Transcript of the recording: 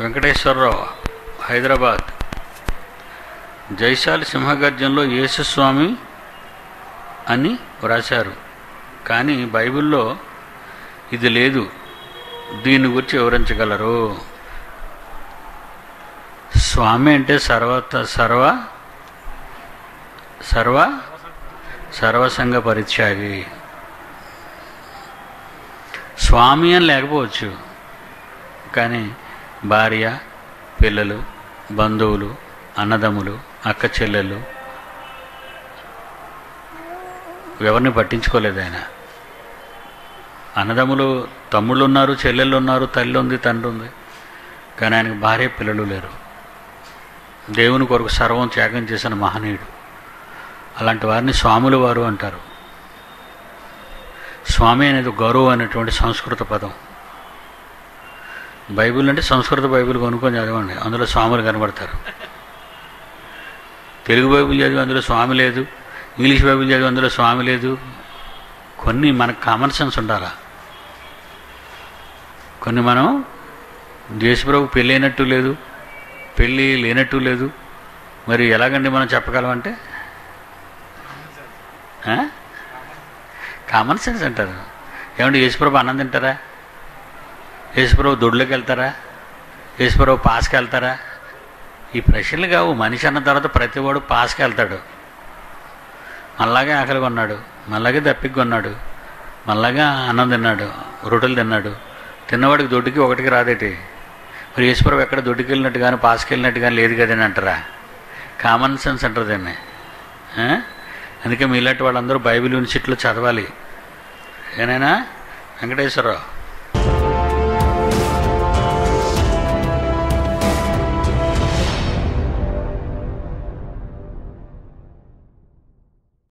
వెంకటేశ్వరరావు హైదరాబాద్. జైశాలి సింహగర్జంలో యేసుస్వామి అని వ్రాశారు. కానీ బైబిల్లో ఇది లేదు. దీని గురించి వివరించగలరు. స్వామి అంటే సర్వత సర్వ సర్వ సర్వసంగ పరిత్యాగి. స్వామి అని లేకపోవచ్చు. కానీ భార్య పిల్లలు బంధువులు అన్నదమ్ములు అక్క చెల్లెళ్ళు. ఎవరిని పట్టించుకోలేదు ఆయన. అన్నదమ్ములు తమ్ముళ్ళు ఉన్నారు చెల్లెళ్ళు ఉన్నారు తల్లి ఉంది తండ్రి ఉంది కానీ ఆయనకు భార్య పిల్లలు లేరు. దేవుని కొరకు సర్వం త్యాగం చేసిన మహనీయుడు. అలాంటి వారిని స్వాములు వారు అంటారు. స్వామి అనేది గౌరవం అనేటువంటి సంస్కృత పదం. బైబిల్ అంటే సంస్కృత బైబిల్ కొనుక్కొని చదవండి అందులో స్వాములు కనబడతారు. తెలుగు బైబిల్ చదివి అందులో స్వామి లేదు ఇంగ్లీష్ బైబిల్ చదివి అందులో స్వామి లేదు. కొన్ని మనకు కామన్ సెన్స్ ఉండాలా? కొన్ని మనం దేశప్రభు పెళ్ళి అయినట్టు లేదు పెళ్ళి లేనట్టు లేదు. మరి ఎలాగండి మనం చెప్పగలమంటే అంటే? కామన్ సెన్స్ అంటారు. ఏమంటే యేసుప్రభు అన్నం తింటారా? యేసుప్రభు దొడ్లోకి వెళ్తారా? యేసుప్రభు పాస్కి వెళ్తారా? ఈ ప్రశ్నలు కావు. మనిషి అన్న తర్వాత ప్రతివాడు పాస్కి వెళ్తాడు. మళ్ళాగా ఆకలి కొన్నాడు. మళ్ళాగే దప్పికి కొన్నాడు. మళ్ళాగా అన్నం తిన్నాడు. రొట్టెలు తిన్నాడు. తిన్నవాడికి దొడ్డుకి ఒకటికి రాదేటి? మరి యేసుప్రభు ఎక్కడ దొడ్డుకి వెళ్ళినట్టు కానీ పాస్కి వెళ్ళినట్టు కానీ లేదు కదని అంటారా? కామన్ సెన్స్ అంటారు దాన్ని. ఆ? అందుకే మీలాంటి వాళ్ళందరూ బైబిల్ యూనివర్సిటీలో చదవాలి. ఏనైనా? వెంకటేశ్వరరావు.